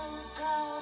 Oh, proud.